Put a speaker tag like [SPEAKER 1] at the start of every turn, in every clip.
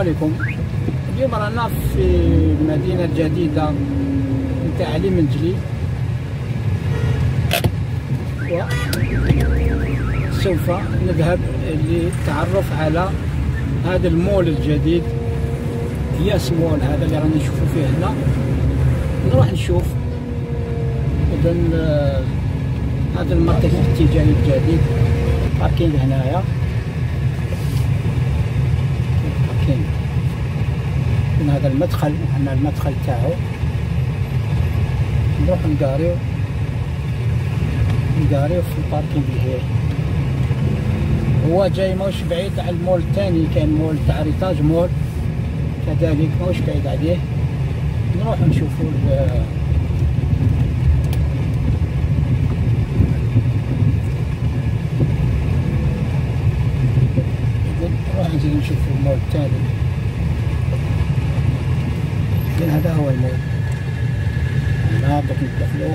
[SPEAKER 1] عليكم. اليوم رانا في المدينة الجديدة نتاع علي منجلي وسوف نذهب للتعرف على هذا المول الجديد. ياس مول هذا اللي راني نشوفه فيه هنا. نروح نشوف اذا هذا المركز التجاري الجديد. parking هنايا parking هذا المدخل هنا المدخل تاعو. نروح نقاريو نقاريو في ال parking اللي هي. هو جاي ماهوش بعيد على المول الثاني كاين مول تاع ريتاج مول. كذلك ماهوش بعيد عليه. نروح نشوفوا نروح نزيد نشوف المول الثاني. هذا هو المول هنا دوك ندخلو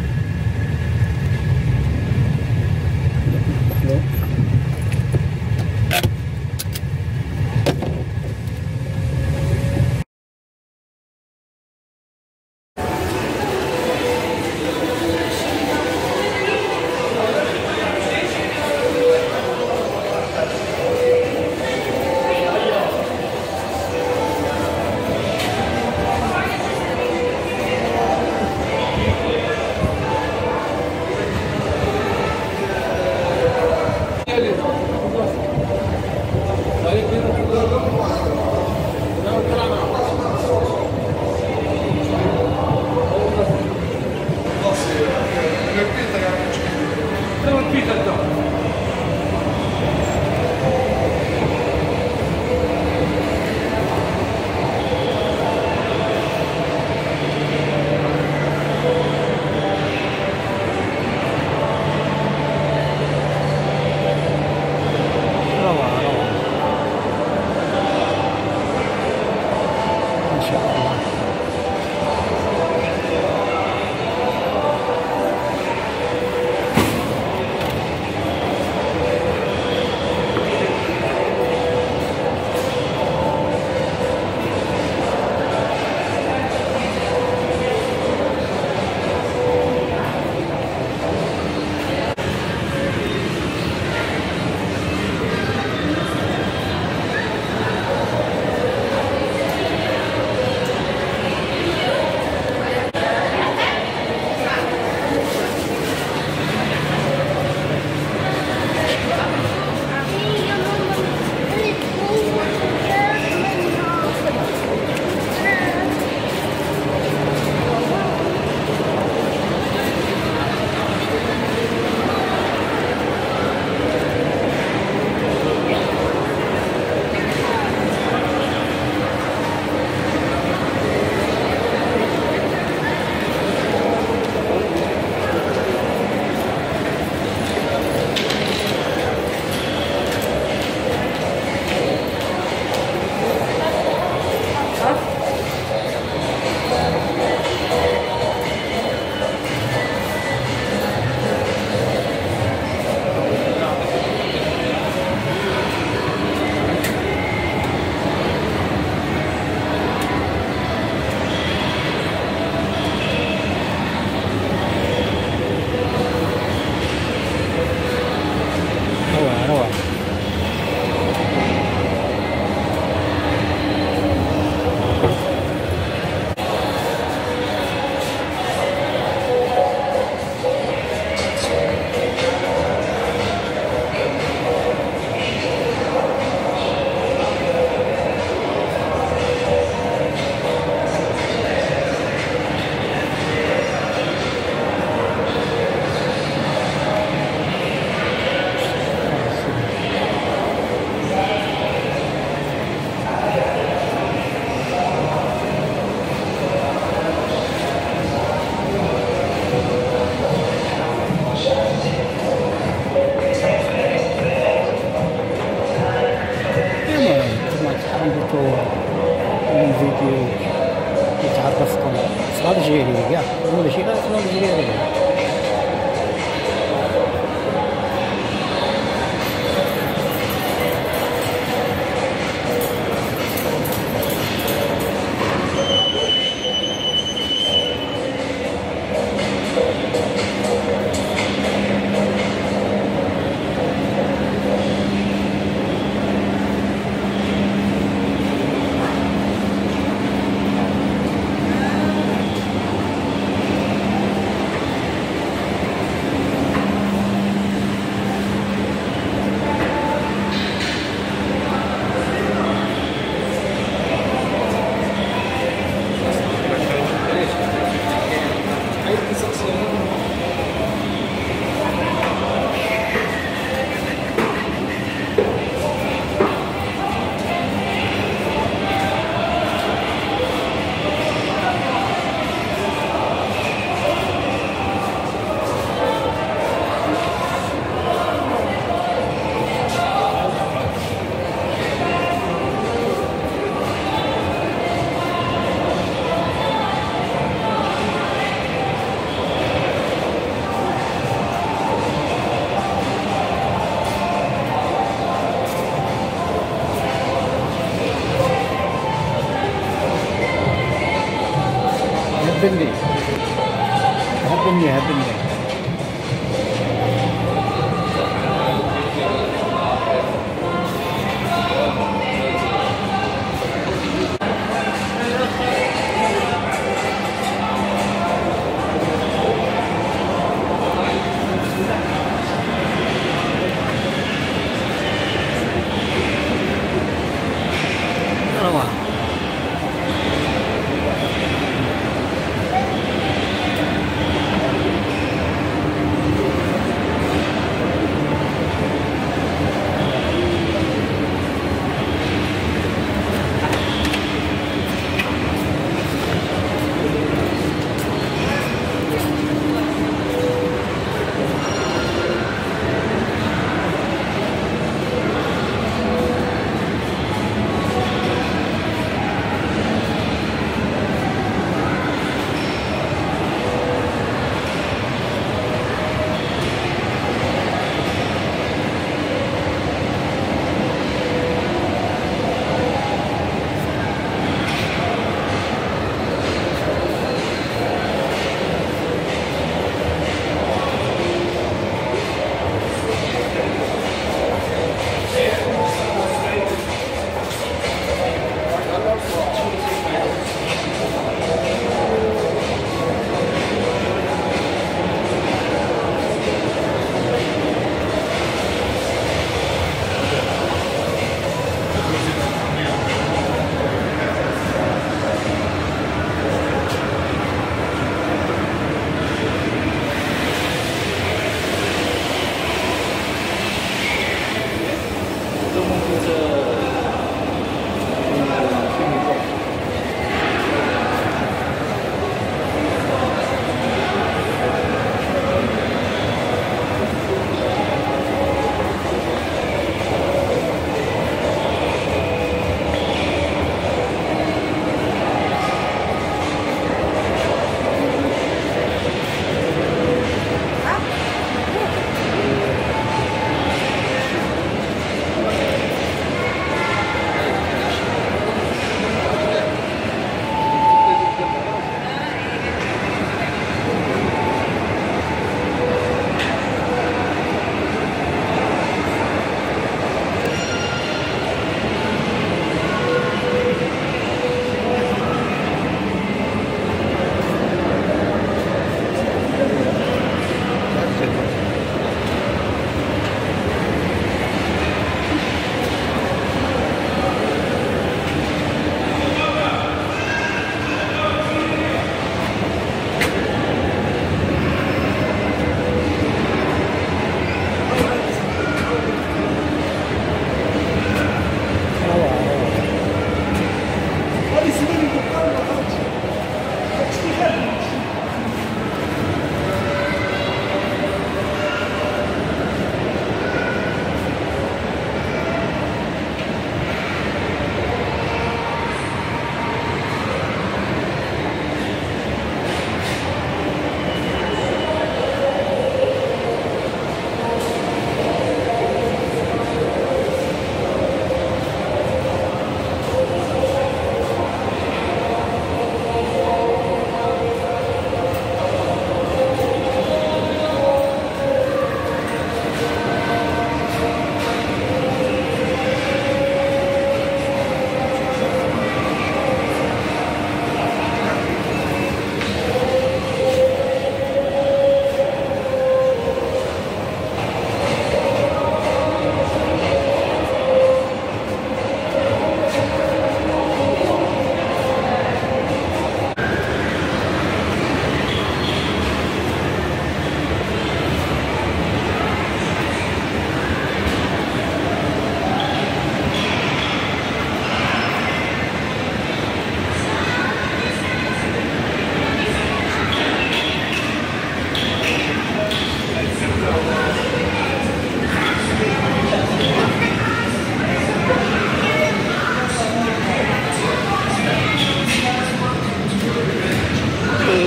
[SPEAKER 1] يتعرفكم في الجزائرية كاع ولا شي غير في الجزائرية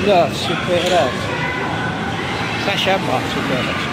[SPEAKER 1] da superasso. Sacha
[SPEAKER 2] Bar, superasso.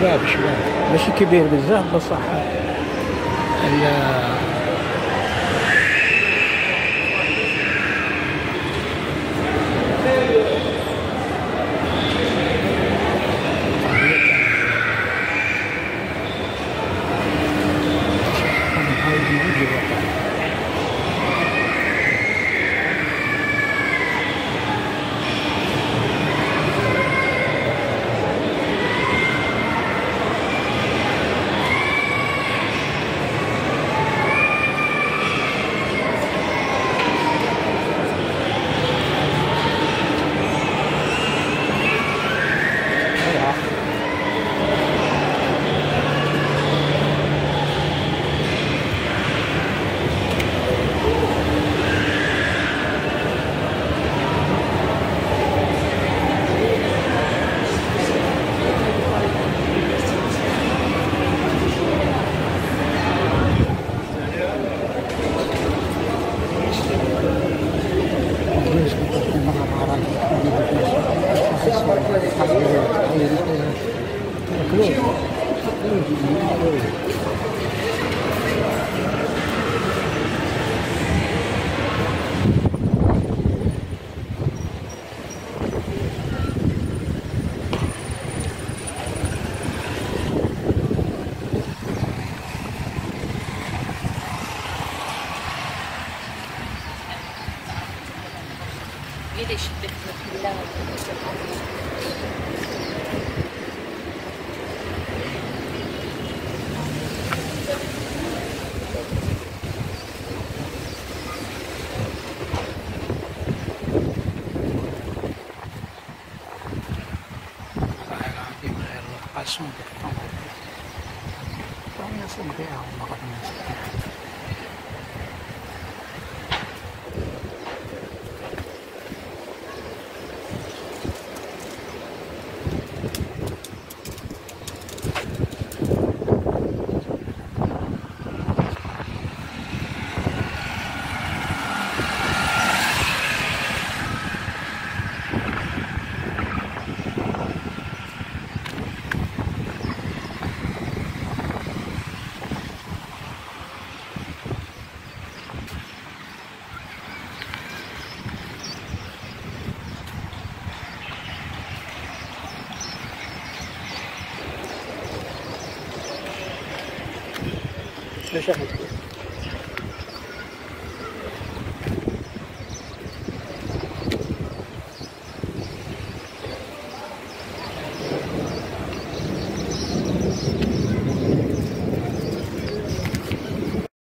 [SPEAKER 2] شباب شباب. ماشي كبير بزاف بصح.
[SPEAKER 3] クロ
[SPEAKER 1] ー sumber. Tahu. Tahunya sumber ya, makan nasi.
[SPEAKER 2] Sheikh